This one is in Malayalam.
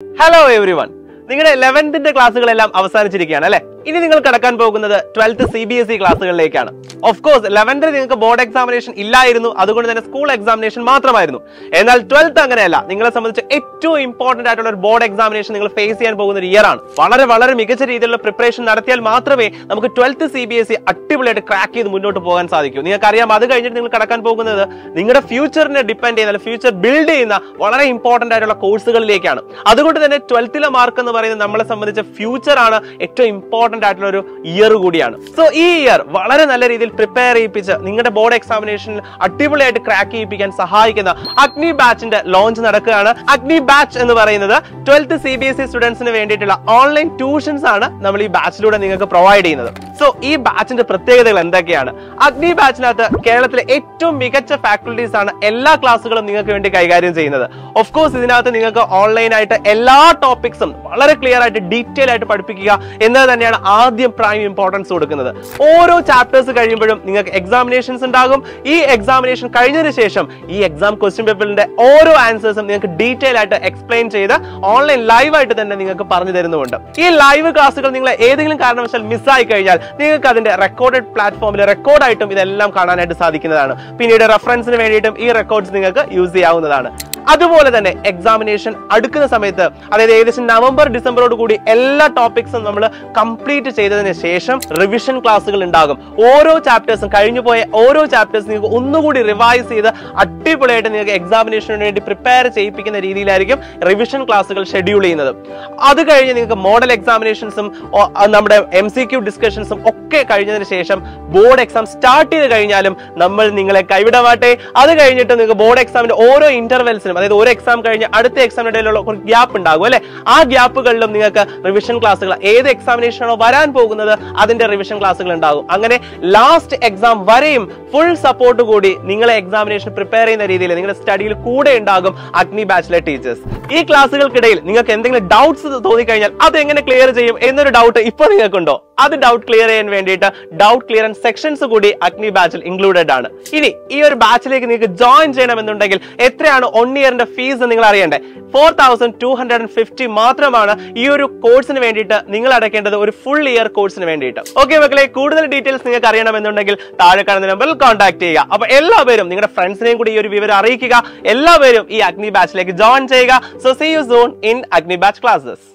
ഹലോ എവറി വൺ നിങ്ങളുടെ ലെവൻത്തിന്റെ ക്ലാസ്സുകളെല്ലാം അവസാനിച്ചിരിക്കുകയാണ് അല്ലെ? ഇനി നിങ്ങൾ കടക്കാൻ പോകുന്നത് twelfth C B S E ക്ലാസ്സുകളിലേക്കാണ് of course ലെവൻത്തിൽ നിങ്ങൾക്ക് ബോർഡ് എക്സാമിനേഷൻ ഇല്ലായിരുന്നു. അതുകൊണ്ട് തന്നെ സ്കൂൾ എക്സാമിനേഷൻ മാത്രമായിരുന്നു. എന്നാൽ ട്വൽത്ത് അങ്ങനെയല്ല. നിങ്ങളെ സംബന്ധിച്ച് ഏറ്റവും ഇമ്പോർട്ടന്റ് ആയിട്ടുള്ള ഒരു ബോർഡ് എക്സാമിനേഷൻ നിങ്ങൾ ഫേസ് ചെയ്യാൻ പോകുന്ന ഒരു ഇയർ ആണ്. വളരെ വളരെ മികച്ച രീതിയിലുള്ള പ്രിപ്പറേഷൻ നടത്തിയാൽ മാത്രമേ നമുക്ക് twelfth C B S E അടിപൊളിയായിട്ട് ക്രാക്ക് ചെയ്ത് മുന്നോട്ട് പോകാൻ സാധിക്കൂ. നിങ്ങൾക്ക് അറിയാം അത് കഴിഞ്ഞിട്ട് നിങ്ങൾ കടക്കാൻ പോകുന്നത് നിങ്ങളുടെ ഫ്യൂച്ചറിനെ ഡിപ്പെൻഡ് ചെയ്യുന്ന ഫ്യൂച്ചർ ബിൽഡ് ചെയ്യുന്ന വളരെ ഇമ്പോർട്ടന്റ് ആയിട്ടുള്ള കോഴ്സുകളിലേക്കാണ് അതുകൊണ്ട് തന്നെ ട്വൽത്തിലെ മാർക്ക് എന്ന് പറയുന്നത് നമ്മളെ സംബന്ധിച്ച ഫ്യൂച്ചർ ആണ് ഏറ്റവും ഇമ്പോർട്ടന്റ് ആയിട്ടുള്ള ഒരു ഇയർ കൂടിയാണ്. സോ ഈ ഇയർ വളരെ നല്ല രീതിയിൽ പ്രിപ്പയർ ചെയ്യിപ്പിച്ച് നിങ്ങളുടെ ബോർഡ് എക്സാമിനേഷനിൽ അടിപൊളിയായിട്ട് ക്രാക്ക് ചെയ്യിപ്പിക്കാൻ സഹായിക്കുന്ന അഗ്നി ബാച്ചിന്റെ ലോഞ്ച് നടക്കുകയാണ്. അഗ്നി ബാച്ച് എന്ന് പറയുന്നത് twelfth C B S E സ്റ്റുഡൻസിന് വേണ്ടിയിട്ടുള്ള ഓൺലൈൻ ട്യൂഷൻസ് ആണ് നമ്മൾ ഈ ബാച്ചിലൂടെ നിങ്ങൾക്ക് പ്രൊവൈഡ് ചെയ്യുന്നത്. സോ ഈ ബാച്ചിന്റെ പ്രത്യേകതകൾ എന്തൊക്കെയാണ്? അഗ്നി ബാച്ചിനകത്ത് കേരളത്തിലെ ഏറ്റവും മികച്ച ഫാക്കൽറ്റീസ് ആണ് എല്ലാ ക്ലാസ്സുകളും നിങ്ങൾക്ക് വേണ്ടി കൈകാര്യം ചെയ്യുന്നത്. ഓഫ് കോഴ്സ് ഇതിനകത്ത് നിങ്ങൾക്ക് ഓൺലൈൻ ആയിട്ട് എല്ലാ ടോപ്പിക്സും വളരെ ക്ലിയർ ആയിട്ട് ഡീറ്റെയിൽ ആയിട്ട് പഠിപ്പിക്കുക എന്നത് തന്നെയാണ് ആദ്യം പ്രൈം ഇമ്പോർട്ടൻസ് കൊടുക്കുന്നത്. ഓരോ ചാപ്റ്റേഴ്സ് കഴിയുമ്പോഴും നിങ്ങൾക്ക് എക്സാമിനേഷൻസ് ഉണ്ടാകും. ഈ എക്സാമിനേഷൻ കഴിഞ്ഞതിന് ശേഷം ഈ എക്സാം ക്വസ്റ്റ്യൻ പേപ്പറിന്റെ ഓരോ ആൻസേഴ്സും നിങ്ങൾക്ക് ഡീറ്റെയിൽ ആയിട്ട് എക്സ്പ്ലെയിൻ ചെയ്ത് ഓൺലൈൻ ലൈവ് ആയിട്ട് തന്നെ നിങ്ങൾക്ക് പറഞ്ഞു തരുന്നുണ്ട് ഈ ലൈവ് ക്ലാസ്സുകൾ നിങ്ങൾ ഏതെങ്കിലും കാരണവശാൽ മിസ്സായി കഴിഞ്ഞാൽ നിങ്ങൾക്ക് അതിന്റെ റെക്കോർഡഡ് പ്ലാറ്റ്ഫോമിൽ റെക്കോർഡായിട്ടും ഇതെല്ലാം കാണാനായിട്ട് സാധിക്കുന്നതാണ്. പിന്നീട് റെഫറൻസിന് വേണ്ടിയിട്ടും ഈ റെക്കോർഡ്സ് നിങ്ങൾക്ക് യൂസ് ചെയ്യാവുന്നതാണ്. അതുപോലെ തന്നെ എക്സാമിനേഷൻ അടുക്കുന്ന സമയത്ത് അതായത് ഏകദേശം നവംബർ ഡിസംബറോട് കൂടി എല്ലാ ടോപ്പിക്സും നമ്മൾ കംപ്ലീറ്റ് ചെയ്തതിന് ശേഷം റിവിഷൻ ക്ലാസ്സുകൾ ഉണ്ടാകും. ഓരോ ചാപ്റ്റേഴ്സും കഴിഞ്ഞു പോയ ഓരോ ചാപ്റ്റേഴ്സ് നിങ്ങൾക്ക് ഒന്നുകൂടി റിവൈസ് ചെയ്ത് അടിപൊളിയായിട്ട് നിങ്ങൾക്ക് എക്സാമിനേഷന് വേണ്ടി പ്രിപ്പയർ ചെയ്യിപ്പിക്കുന്ന രീതിയിലായിരിക്കും റിവിഷൻ ക്ലാസ്സുകൾ ഷെഡ്യൂൾ ചെയ്യുന്നത്. അത് കഴിഞ്ഞ് നിങ്ങൾക്ക് മോഡൽ എക്സാമിനേഷൻസും നമ്മുടെ എം സി ക്യൂ ഡിസ്കഷൻസും ഒക്കെ കഴിഞ്ഞതിന് ശേഷം ബോർഡ് എക്സാം സ്റ്റാർട്ട് ചെയ്ത് കഴിഞ്ഞാലും നമ്മൾ നിങ്ങളെ കൈവിടമാട്ടെ അത് കഴിഞ്ഞിട്ട് നിങ്ങൾക്ക് ബോർഡ് എക്സാമിന്റെ ഓരോ ഇന്റർവെൽസിനും അതായത് ഒരു എക്സാം കഴിഞ്ഞ് അടുത്ത എക്സാമിന് ഇടയിലുള്ള കുറച്ച് ഗ്യാപ്പ് ഉണ്ടാകും അല്ലെ? ആ ഗ്യാപ്പുകളിലും നിങ്ങൾക്ക് റിവിഷൻ ക്ലാസ്സുകൾ ഏത് എക്സാമിനേഷനാണോ വരാൻ പോകുന്നത് അതിന്റെ റിവിഷൻ ക്ലാസ്സുകൾ ഉണ്ടാകും. അങ്ങനെ ലാസ്റ്റ് എക്സാം വരെയും ഫുൾ സപ്പോർട്ട് കൂടി നിങ്ങളെ എക്സാമിനേഷൻ പ്രിപ്പയർ ചെയ്യുന്ന രീതിയിൽ നിങ്ങളുടെ സ്റ്റഡിയിൽ കൂടെ ഉണ്ടാകും അഗ്നി ബാച്ചിലെ ടീച്ചേഴ്സ് ഈ ക്ലാസ്സുകൾക്കിടയിൽ നിങ്ങൾക്ക് എന്തെങ്കിലും ഡൗട്ട്സ് തോന്നിക്കഴിഞ്ഞാൽ അത് എങ്ങനെ ക്ലിയർ ചെയ്യും എന്നൊരു ഡൗട്ട് ഇപ്പൊ നിങ്ങൾക്കുണ്ടോ? അത് ഡൗട്ട് ക്ലിയർ ചെയ്യാൻ വേണ്ടിയിട്ട് ഡൗട്ട് ക്ലിയറൻസ് സെക്ഷൻസ് കൂടി അഗ്നി ബാച്ചിൽ ഇൻക്ലൂഡഡ് ആണ്. ഇനി ഈ ഒരു ബാച്ചിലേക്ക് നിങ്ങൾക്ക് ജോയിൻ ചെയ്യണമെന്നുണ്ടെങ്കിൽ എത്രയാണ് വൺ ഇയറിന്റെ ഫീസ് നിങ്ങൾ അറിയണ്ടേ? Four thousand two hundred and fifty മാത്രമാണ് ഈ ഒരു കോഴ്സിന് വേണ്ടിയിട്ട് നിങ്ങൾ അടയ്ക്കേണ്ടത് ഒരു ഫുൾ ഇയർ കോഴ്സിന് വേണ്ടിയിട്ട്. ഓക്കെ മക്കളെ കൂടുതൽ ഡീറ്റെയിൽസ് നിങ്ങൾക്ക് അറിയണമെന്നുണ്ടെങ്കിൽ താഴെ കാണുന്ന നമ്പറിൽ കോൺടാക്ട് ചെയ്യുക. അപ്പൊ എല്ലാവരും നിങ്ങളുടെ ഫ്രണ്ട്സിനെയും കൂടി ഈ ഒരു വിവരം അറിയിക്കുക. എല്ലാവരും ഈ അഗ്നി ബാച്ചിലേക്ക് ജോയിൻ ചെയ്യുക. So see you soon in Agni batch classes